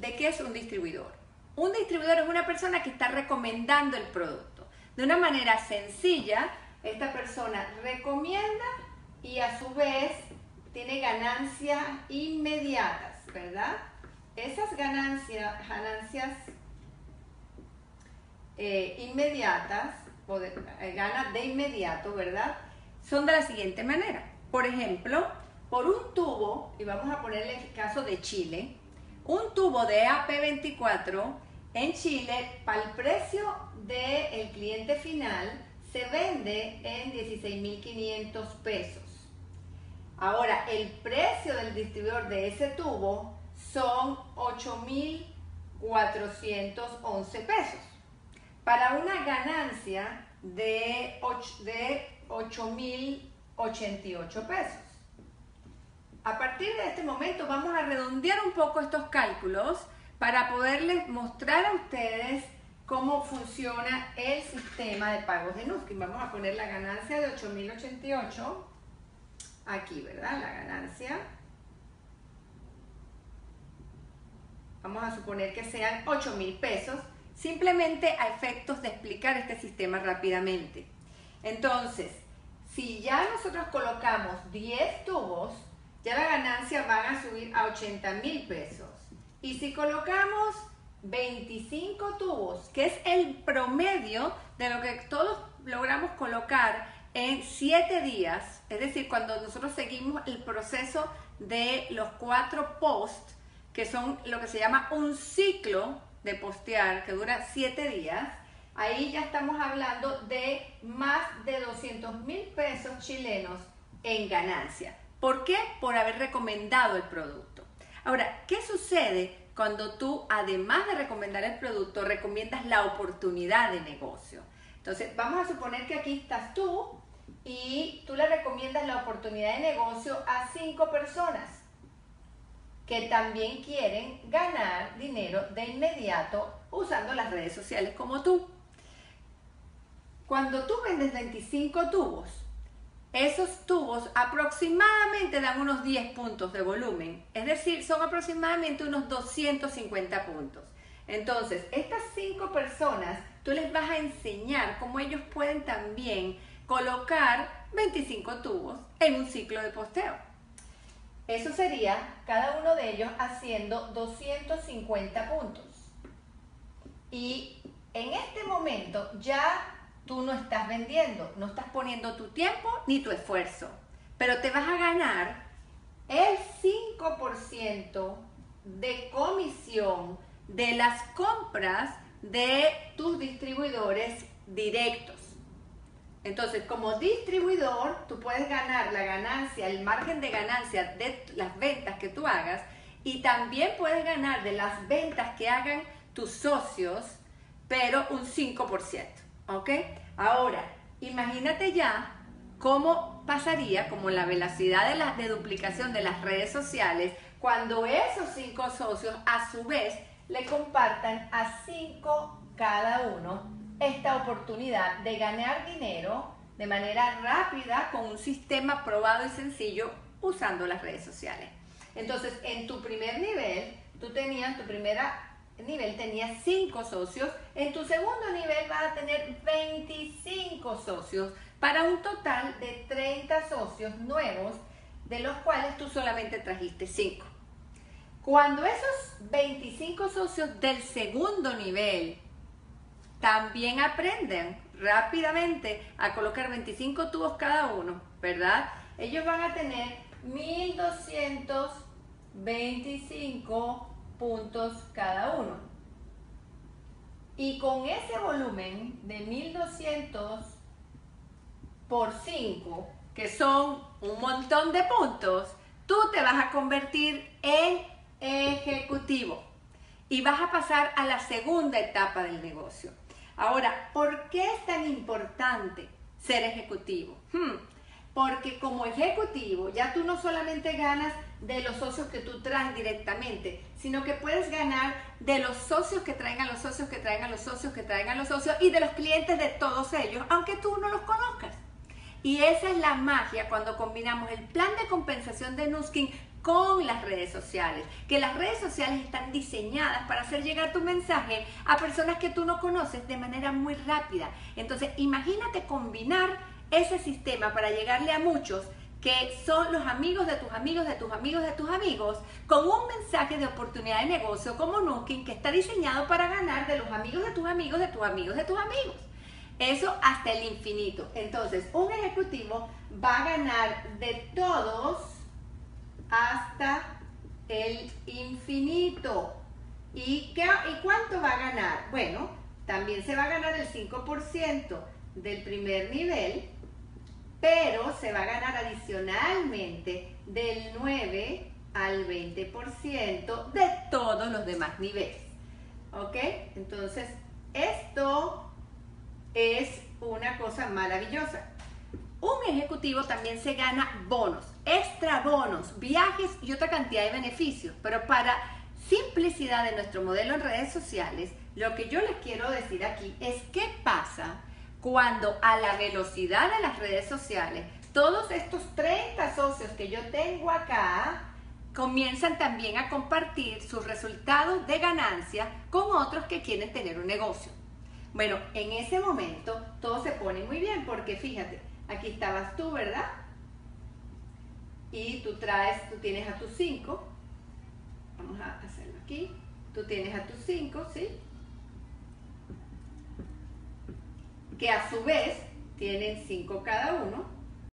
de qué es un distribuidor. Un distribuidor es una persona que está recomendando el producto. De una manera sencilla, esta persona recomienda y a su vez tiene ganancias inmediatas, ¿verdad? Esas ganancias, ganancias eh, inmediatas, o de, eh, gana de inmediato, ¿verdad? Son de la siguiente manera. Por ejemplo, por un tubo, y vamos a ponerle el caso de Chile, un tubo de AP24 en Chile, para el precio del cliente final, se vende en 16.500 pesos. Ahora, el precio del distribuidor de ese tubo son 8.411 pesos. Para una ganancia de 8.088 pesos. A partir de este momento vamos a redondear un poco estos cálculos para poderles mostrar a ustedes cómo funciona el sistema de pagos de Nuskin. Vamos a poner la ganancia de 8.088 aquí, ¿verdad? La ganancia. Vamos a suponer que sean 8 mil pesos, simplemente a efectos de explicar este sistema rápidamente. Entonces, si ya nosotros colocamos 10 tubos, ya la ganancia va a subir a 80 mil pesos. Y si colocamos 25 tubos, que es el promedio de lo que todos logramos colocar en 7 días, es decir, cuando nosotros seguimos el proceso de los cuatro posts, que son lo que se llama un ciclo de postear, que dura 7 días, ahí ya estamos hablando de más de 200 mil pesos chilenos en ganancia. ¿Por qué? Por haber recomendado el producto. Ahora, ¿qué sucede cuando tú, además de recomendar el producto, recomiendas la oportunidad de negocio? Entonces, vamos a suponer que aquí estás tú y tú le recomiendas la oportunidad de negocio a cinco personas que también quieren ganar dinero de inmediato usando las redes sociales como tú. Cuando tú vendes 25 tubos, esos tubos aproximadamente dan unos 10 puntos de volumen, es decir, son aproximadamente unos 250 puntos. Entonces, estas cinco personas, tú les vas a enseñar cómo ellos pueden también colocar 25 tubos en un ciclo de posteo. Eso sería cada uno de ellos haciendo 250 puntos. Y en este momento ya tú no estás vendiendo, no estás poniendo tu tiempo ni tu esfuerzo, pero te vas a ganar el 5% de comisión de las compras de tus distribuidores directos. Entonces, como distribuidor, tú puedes ganar la ganancia, el margen de ganancia de las ventas que tú hagas y también puedes ganar de las ventas que hagan tus socios, pero un 5%. ¿Ok? Ahora, imagínate ya cómo pasaría, como la velocidad de, la, de duplicación de las redes sociales, cuando esos cinco socios a su vez le compartan a cinco cada uno esta oportunidad de ganar dinero de manera rápida con un sistema probado y sencillo usando las redes sociales. Entonces, en tu primer nivel, tú tenías, tu primera nivel tenías 5 socios, en tu segundo nivel vas a tener 25 socios para un total de 30 socios nuevos, de los cuales tú solamente trajiste 5. Cuando esos 25 socios del segundo nivel también aprenden rápidamente a colocar 25 tubos cada uno, ¿verdad? Ellos van a tener 1225 puntos cada uno. Y con ese volumen de 1200 por 5, que son un montón de puntos, tú te vas a convertir en ejecutivo y vas a pasar a la segunda etapa del negocio. Ahora, ¿por qué es tan importante ser ejecutivo? Hmm, porque como ejecutivo ya tú no solamente ganas de los socios que tú traes directamente, sino que puedes ganar de los socios que traen a los socios, que traen a los socios, que traen a los socios y de los clientes de todos ellos, aunque tú no los conozcas. Y esa es la magia cuando combinamos el plan de compensación de Nuskin con las redes sociales, que las redes sociales están diseñadas para hacer llegar tu mensaje a personas que tú no conoces de manera muy rápida. Entonces, imagínate combinar ese sistema para llegarle a muchos que son los amigos de tus amigos, de tus amigos, de tus amigos, con un mensaje de oportunidad de negocio como Nuskin que está diseñado para ganar de los amigos de tus amigos, de tus amigos, de tus amigos. Eso hasta el infinito. Entonces, un ejecutivo va a ganar de todos hasta el infinito. ¿Y, qué, ¿Y cuánto va a ganar? Bueno, también se va a ganar el 5% del primer nivel, pero se va a ganar adicionalmente del 9 al 20% de todos los demás niveles. ¿Ok? Entonces, esto es una cosa maravillosa. Un ejecutivo también se gana bonos, extra bonos, viajes y otra cantidad de beneficios. Pero para simplicidad de nuestro modelo en redes sociales, lo que yo les quiero decir aquí es qué pasa cuando a la velocidad de las redes sociales, todos estos 30 socios que yo tengo acá, comienzan también a compartir sus resultados de ganancia con otros que quieren tener un negocio. Bueno, en ese momento todo se pone muy bien porque fíjate, aquí estabas tú, ¿verdad? Y tú traes, tú tienes a tus cinco. Vamos a hacerlo aquí. Tú tienes a tus cinco, ¿sí? Que a su vez tienen cinco cada uno